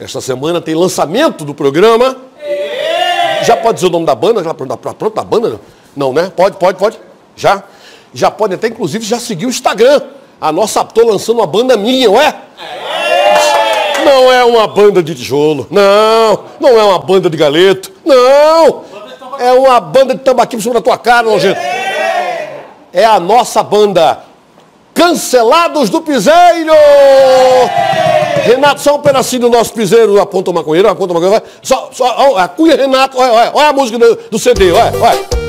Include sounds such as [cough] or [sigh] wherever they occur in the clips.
Esta semana tem lançamento do programa. Já pode dizer o nome da banda? Já pronto, pronto da banda? Não, né? Pode, pode, pode. Já. Já pode até, inclusive, já seguir o Instagram. A nossa tô lançando uma banda minha, ué? Não é uma banda de tijolo. Não. Não é uma banda de galeto. Não. É uma banda de tambaqui cima da tua cara, nojento. É a nossa banda. Cancelados do Piseiro! Renato, só um pedacinho do nosso piseiro, aponta o maconheiro, aponta o maconheiro. Vai. Só, só, ó, a Cunha Renato, olha, olha, olha a música do, do CD, olha, olha.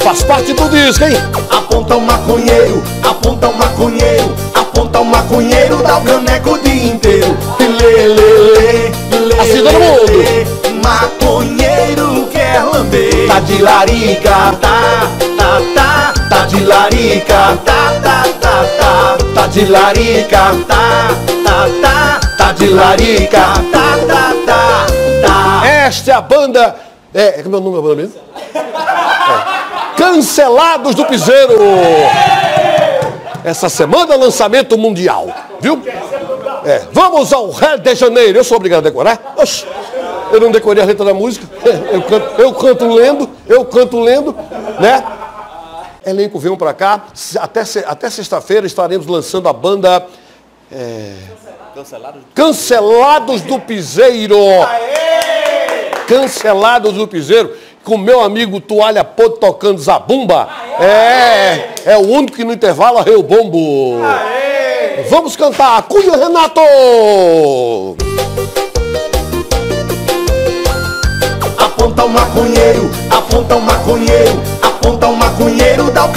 Faz parte do disco, hein? Aponta o maconheiro, aponta o maconheiro, aponta o maconheiro, dá o caneco o dia inteiro. Lê, lê, lê, lê, Assim todo mundo. Maconheiro quer lamber. Tá de larica, tá, tá, tá, tá de larica, tá, tá, tá, tá, tá de larica, tá, tá, tá, de larica, tá, tá, tá, tá. Esta é a banda. É, como é o nome da banda mesmo? É. Cancelados do Piseiro! Essa semana lançamento mundial, viu? É, vamos ao Rio de Janeiro. Eu sou obrigado a decorar? Oxi, eu não decorei a letra da música. [laughs] Eu canto, eu canto lendo, eu canto lendo, né? Elenco, venham pra cá. Até, até sexta-feira estaremos lançando a banda. É, Cancelados do Piseiro. Cancelados do Piseiro. Com meu amigo Toalha Podre tocando zabumba. É, é o único que no intervalo arreu bombo. Vamos cantar. Cunha Renato. Aponta o maconheiro, aponta o maconheiro, aponta o maconheiro, dá o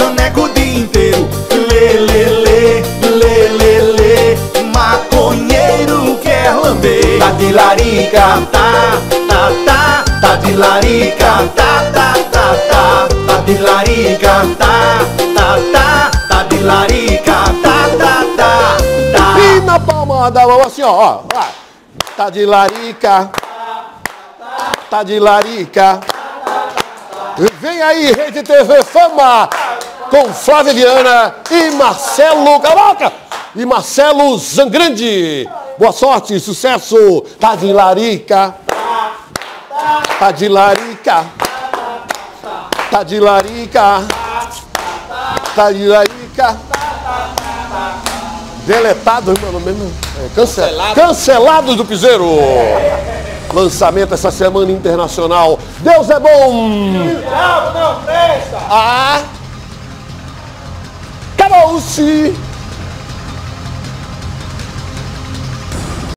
larica, tá, tá, tá, tá de larica, tá, tá, tá, tá, tá de larica, tá, tá, tá, tá de larica, tá, tá, tá, tá. E na palma da mão assim, ó. ó. Tá de larica. Tá de larica. Vem aí, Rede TV Fama. Com Flávia Viana e Marcelo Caloca. E Marcelo Zangrande. Boa sorte, sucesso. Tá de larica. Tá de larica. Tá de larica. Tá de larica. Deletado, mano, mesmo. É, cancelados. Cancelados do Piseiro. Lançamento essa semana internacional. Deus é bom. Não, não presta! Ah. Acabou-se.